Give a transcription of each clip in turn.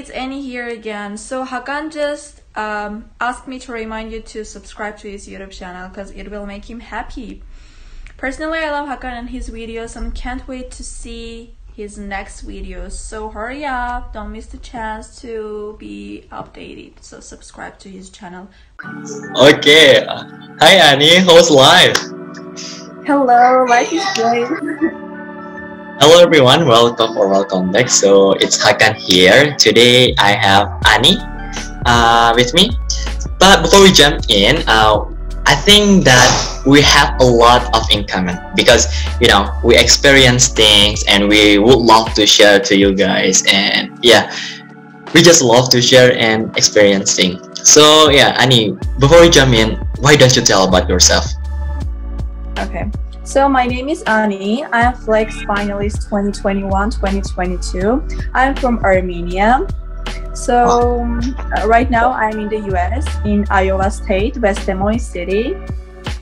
it's Ani here again. So Hakan just um, asked me to remind you to subscribe to his YouTube channel because it will make him happy. Personally, I love Hakan and his videos and can't wait to see his next videos. So hurry up, don't miss the chance to be updated. So subscribe to his channel. Okay. Hi Ani, how's life? Hello, life is great. Hello everyone, welcome or welcome back. So it's Hakan here. Today I have Ani uh, with me. But before we jump in, uh, I think that we have a lot of in common because you know we experience things and we would love to share to you guys and yeah we just love to share and experience things so yeah Ani, before we jump in why don't you tell about yourself Okay. So my name is Ani. I am Flex finalist 2021-2022. I'm from Armenia. So uh, right now I'm in the US in Iowa State, West Des Moines City.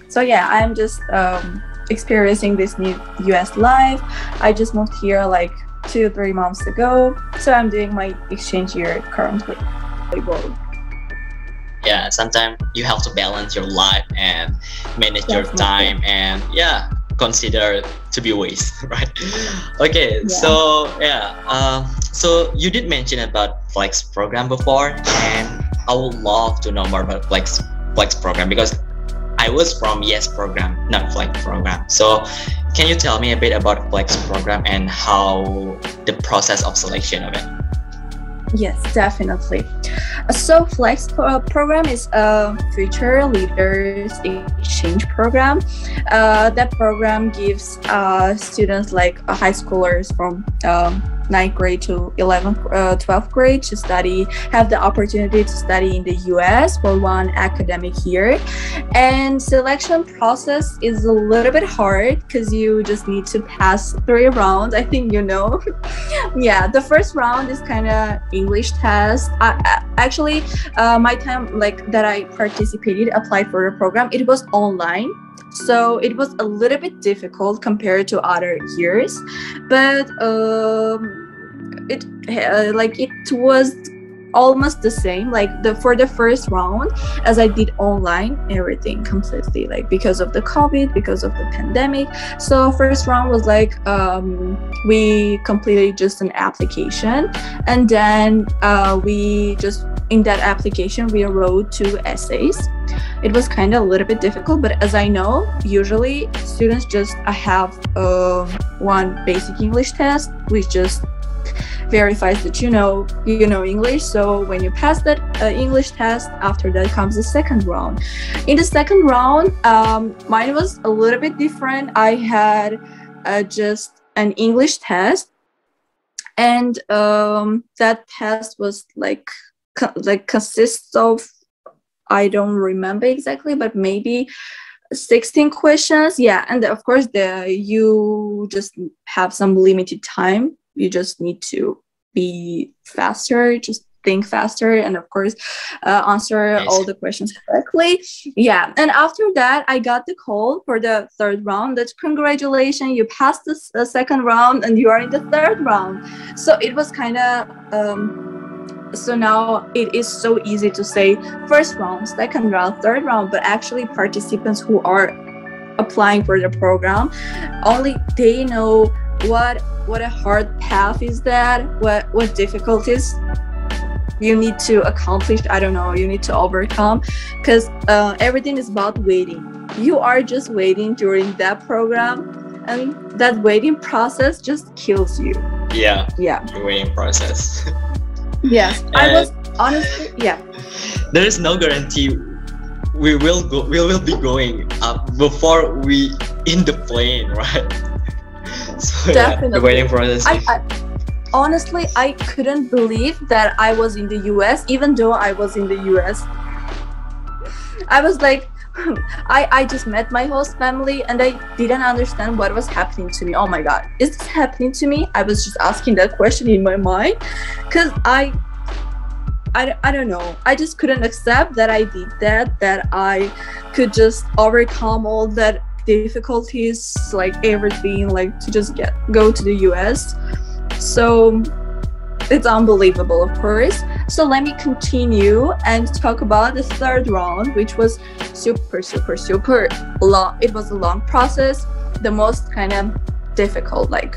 So yeah, I'm just um, experiencing this new US life. I just moved here like two, three months ago. So I'm doing my exchange year currently. yeah sometimes you have to balance your life and manage your time and yeah consider to be waste right? Okay Yeah. so yeah um, so you did mention about flex program before and i would love to know more about flex flex program because i was from yes program not flex program. So can you tell me a bit about flex program and how the process of selection of it Yes, definitely. So Flex pro- program is a future leaders exchange program. Uh, that program gives uh, students like uh, high schoolers from um, ninth grade to 11th, uh, 12th grade to study, have the opportunity to study in the US for one academic year. And selection process is a little bit hard because you just need to pass three rounds. I think you know. yeah, the first round is kind of English test. I, I, actually, uh, my time like that I participated, applied for the program, it was online. So it was a little bit difficult compared to other years, but um, it uh, like it was almost the same like the for the first round as i did online everything completely like because of the covid because of the pandemic. So first round was like um, we completed just an application and then uh, we just in that application we wrote two essays it was kind of a little bit difficult but as i know usually students just have uh, one basic english test which just verifies that you know you know english. So when you pass that uh, english test after that comes the second round. In the second round um, mine was a little bit different. I had uh, just an english test and um, that test was like co- like consists of i don't remember exactly but maybe 16 questions. Yeah and of course the you just have some limited time. You just need to be faster just think faster and of course uh, answer Nice. all the questions correctly. Yeah and after that i got the call for the third round. That congratulations you passed the the second round and you are in the third round. So it was kind of um, so now it is so easy to say first round second round third round but actually participants who are applying for the program only they know what what a hard path is that what what difficulties you need to accomplish i don't know you need to overcome because uh, everything is about waiting. You are just waiting during that program and that waiting process just kills you. Yeah. Yeah. The waiting process yes i was honestly yeah there is no guarantee we will go we will be going up before we in the plane right so yeah, Definitely. waiting process I, I honestly I couldn't believe that I was in the US even though I was in the US. I was like I, I just met my host family and I didn't understand what was happening to me. Oh my god, is this happening to me? I was just asking that question in my mind because I, I I don't know. I just couldn't accept that I did that, that I could just overcome all that difficulties, like everything, like to just get go to the US. So it's unbelievable, of course. So let me continue and talk about the third round, which was super, super, super long. It was a long process, the most kind of difficult, like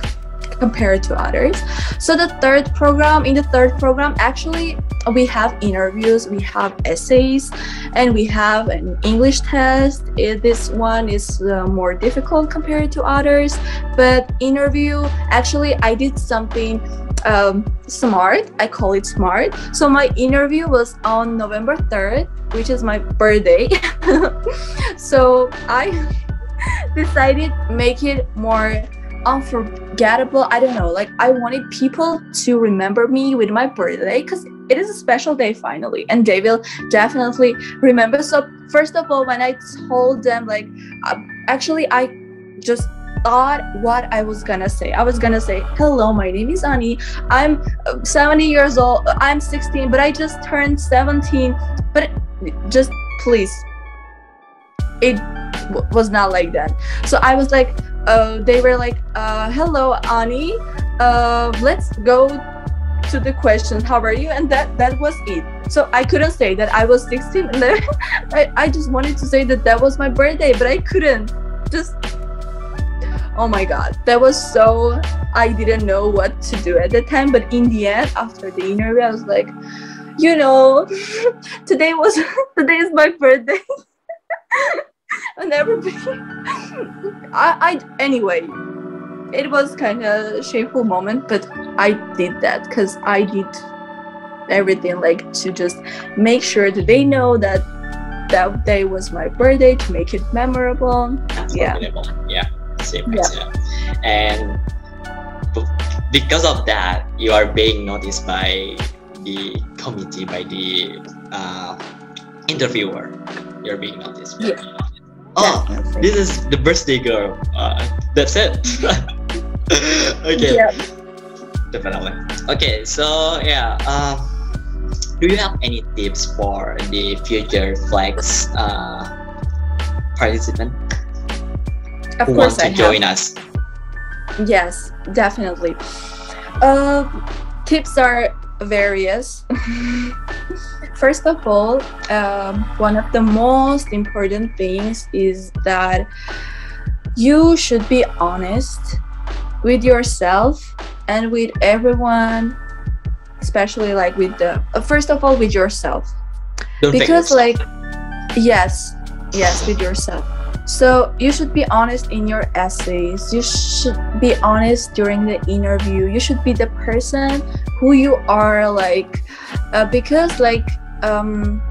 compared to others. So the third program, in the third program, actually we have interviews, we have essays, and we have an English test. This one is uh, more difficult compared to others, but interview, actually I did something um, smart. I call it smart. So my interview was on November 3rd, which is my birthday. so I decided make it more unforgettable. I don't know. Like I wanted people to remember me with my birthday because it is a special day finally, and they will definitely remember. So first of all, when I told them, like, uh, actually, I just thought what I was gonna say. I was gonna say, "Hello, my name is Ani. I'm uh, 70 years old. I'm 16, but I just turned 17." But just please, it was not like that. So I was like, uh, they were like, uh, "Hello, Ani. Uh, let's go to the questions. How are you?" And that that was it. So I couldn't say that I was 16. I, I just wanted to say that that was my birthday, but I couldn't. Just oh my god, that was so. I didn't know what to do at the time. But in the end, after the interview, I was like, you know, today was today is my birthday. and everybody I, I anyway it was kind of a shameful moment but i did that because i did everything like to just make sure that they know that that day was my birthday to make it memorable yeah yeah same yeah. and because of that you are being noticed by the committee by the uh, interviewer. You're being noticed yeah. oh Definitely. this is the birthday girl. Uh, that's it. Okay. Yeah. definitely. Okay so yeah uh, do you have any tips for the future flex uh, participant of who course want to I join have. us. Yes definitely. Uh, tips are various. First of all um, one of the most important things is that you should be honest with yourself and with everyone especially like with the uh, first of all with yourself. Don't because like yes yes with yourself so you should be honest in your essays you should be honest during the interview you should be the person who you are like uh, because like um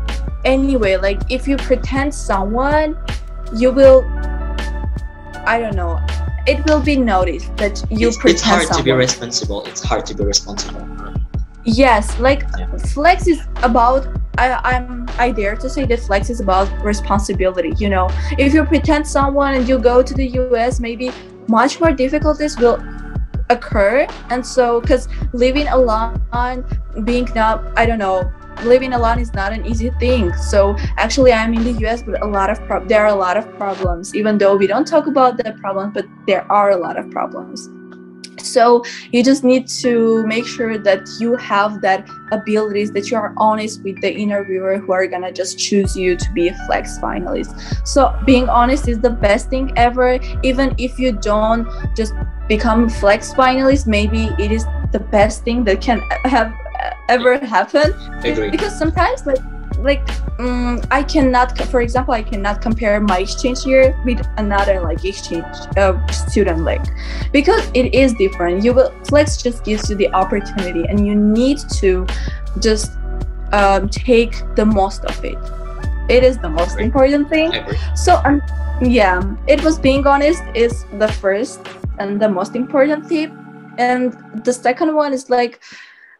anyway like if you pretend someone you will i don't know it will be noticed that you it's, pretend it's hard someone. to be responsible it's hard to be responsible Yes, like Yeah. flex is about I, I'm I dare to say that flex is about responsibility. You know, if you pretend someone and you go to the US, maybe much more difficulties will occur. And so, because living alone, being not, I don't know, living alone is not an easy thing. So actually, I'm in the US, but a lot of prob- there are a lot of problems. Even though we don't talk about the problems, but there are a lot of problems. So you just need to make sure that you have that abilities that you are honest with the interviewer who are gonna just choose you to be a flex finalist. So being honest is the best thing ever. Even if you don't just become flex finalist, maybe it is the best thing that can have ever happen agree because sometimes like like um, i cannot for example i cannot compare my exchange year with another like exchange uh, student like because it is different. You will flex just gives you the opportunity and you need to just um, take the most of it. It is the most important thing. So um, yeah it was being honest is the first and the most important tip. And the second one is like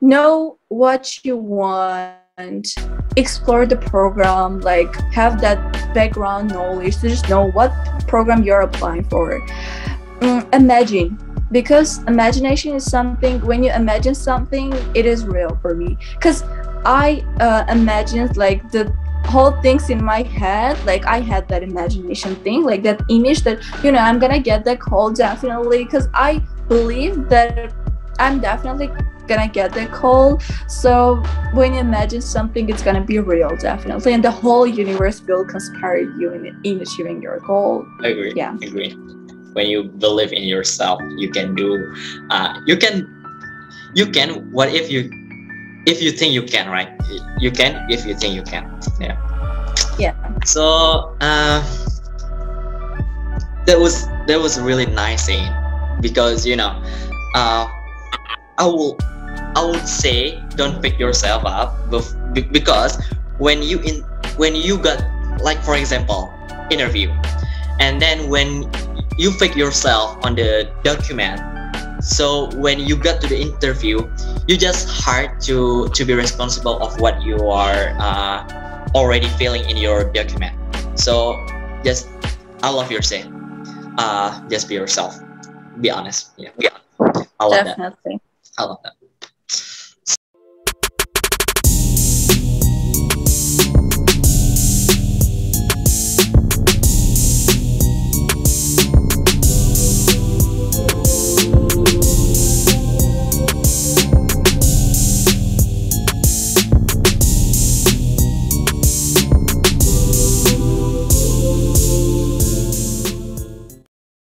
know what you want explore the program like have that background knowledge to just know what program you're applying for. Mm, imagine because imagination is something when you imagine something it is real for me. Because i uh, imagined like the whole things in my head like i had that imagination thing like that image that you know i'm gonna get that call definitely because i believe that i'm definitely gonna get the call. So when you imagine something, it's gonna be real, definitely, and the whole universe will conspire you in, in achieving your goal. I Agree. Yeah. I Agree. When you believe in yourself, you can do. Uh, you can. You can. What if you? If you think you can, right? You can. If you think you can. Yeah. Yeah. So uh, that was that was really nice scene because you know, uh, I will I would say don't pick yourself up because when you in when you got like for example interview and then when you fake yourself on the document so when you got to the interview you just hard to to be responsible of what you are uh, already feeling in your document. So just i love yourself uh just be yourself. Be honest. Yeah. I love that. Definitely. i love that